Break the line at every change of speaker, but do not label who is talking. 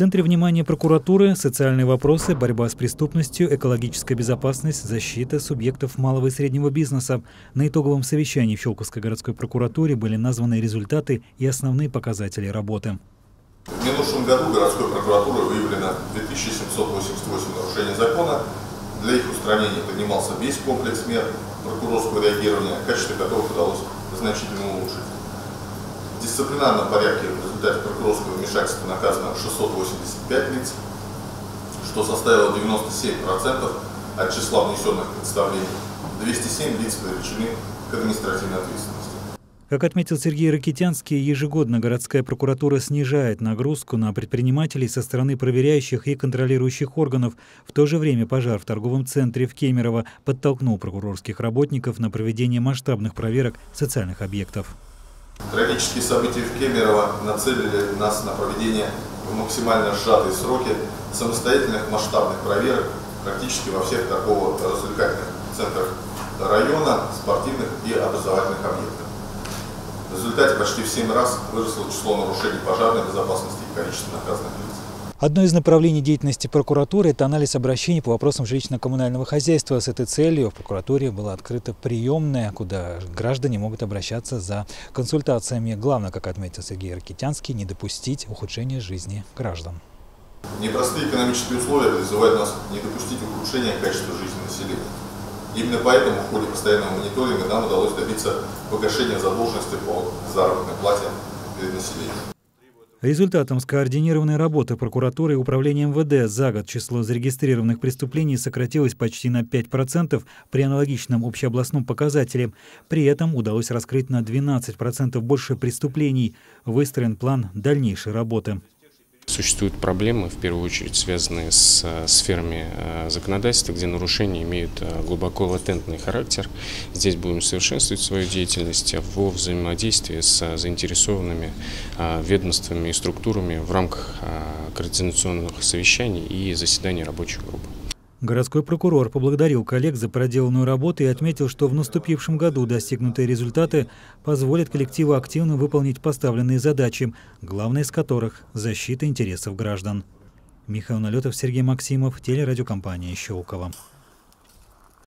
центре внимания прокуратуры социальные вопросы, борьба с преступностью, экологическая безопасность, защита субъектов малого и среднего бизнеса. На итоговом совещании в Щелковской городской прокуратуре были названы результаты и основные показатели работы.
В минувшем году городской прокуратурой выявлено 2788 нарушений закона. Для их устранения принимался весь комплекс мер прокурорского реагирования, качество которых удалось значительно улучшить. В дисциплинарном порядке результате прокурорского вмешательства наказано 685 лиц, что составило 97% от числа внесенных представлений. 207 лиц привлечены к административной ответственности.
Как отметил Сергей Ракитянский, ежегодно городская прокуратура снижает нагрузку на предпринимателей со стороны проверяющих и контролирующих органов. В то же время пожар в торговом центре в Кемерово подтолкнул прокурорских работников на проведение масштабных проверок социальных объектов.
Трагические события в Кемерово нацелили нас на проведение в максимально сжатые сроки самостоятельных масштабных проверок практически во всех торгово-развлекательных центрах района, спортивных и образовательных объектах. В результате почти в 7 раз выросло число нарушений пожарной безопасности и количество наказанных лиц.
Одно из направлений деятельности прокуратуры – это анализ обращений по вопросам жилищно-коммунального хозяйства. С этой целью в прокуратуре была открыта приемная, куда граждане могут обращаться за консультациями. Главное, как отметил Сергей Ракитянский, не допустить ухудшения жизни граждан.
Непростые экономические условия призывают нас не допустить ухудшения качества жизни населения. Именно поэтому в ходе постоянного мониторинга нам удалось добиться погашения задолженности по заработной плате перед населением.
Результатом скоординированной работы прокуратуры и управления МВД за год число зарегистрированных преступлений сократилось почти на 5% при аналогичном общеобластном показателе. При этом удалось раскрыть на 12% больше преступлений. Выстроен план дальнейшей работы.
Существуют проблемы, в первую очередь связанные с э, сферами э, законодательства, где нарушения имеют э, глубоко латентный характер. Здесь будем совершенствовать свою деятельность во взаимодействии с заинтересованными ведомствами и структурами в рамках координационных совещаний и заседаний рабочих групп.
Городской прокурор поблагодарил коллег за проделанную работу и отметил, что в наступившем году достигнутые результаты позволят коллективу активно выполнить поставленные задачи, главная из которых – защита интересов граждан. Михаил Налетов, Сергей Максимов, телерадиокомпания «Щелково».